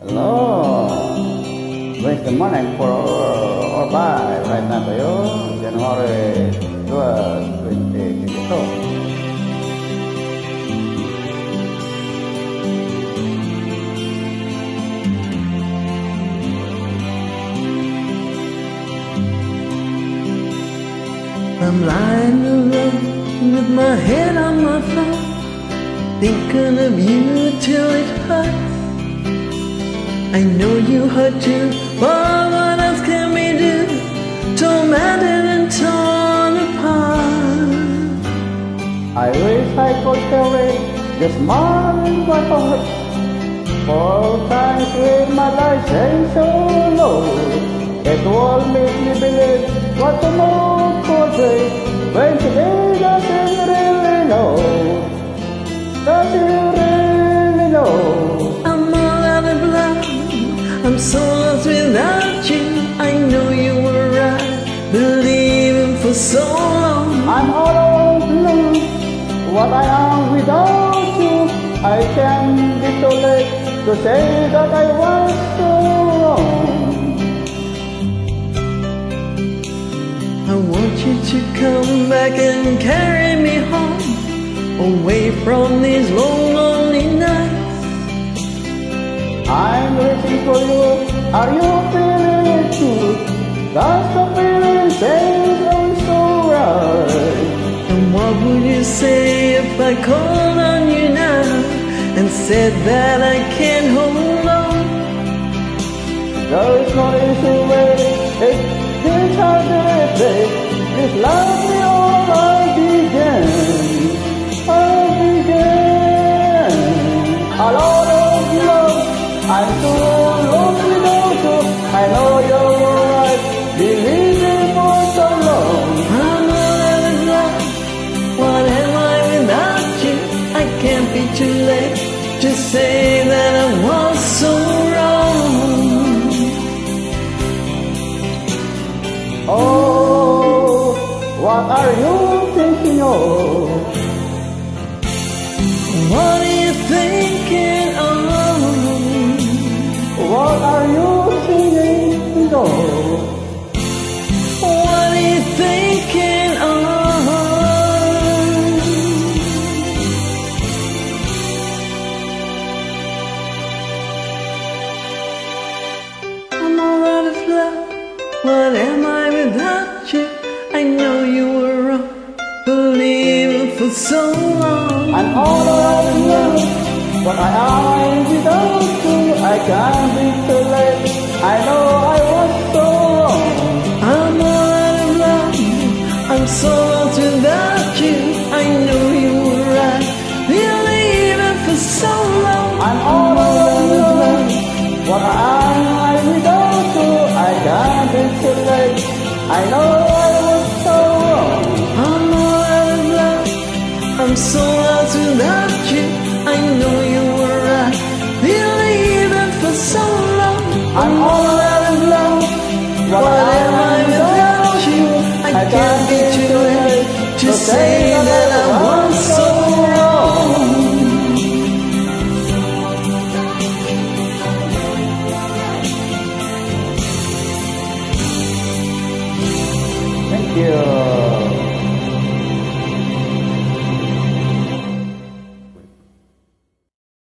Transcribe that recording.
Hello. Where's the morning for or by right now tayo January 2, 2022. I'm lying alone with my head on my phone, thinking of you till it hurts. I know you hurt too, but what else can we do? Tormented and torn apart. I wish I could carry this smile in my heart. For times with my life seems so low, it will make me believe what the moon could say. When today so lost without you. I know you were right, believing for so long. I'm all alone. What I am without you, I can be too late to say that I was so wrong. I want you to come back and carry me home, away from these long, lonely nights. I'm for you. Are you feeling it too? Does the feeling seems oh so right? And what would you say if I called on you now and said that I can't hold on? There is no easy way. It is this hard to say. This love me all I began. I began. A lot of love. I'm so what are you thinking of? What are you thinking of? What are you thinking of? What are you thinking of? I'm all out of love. What am I without you? I know you were wrong, so long. I'm all around love, but I am without you. I can't be too late. I know I was so wrong. I'm all around love. I'm so lost without you. I know. can't be too late to say that I was so wrong. Thank you.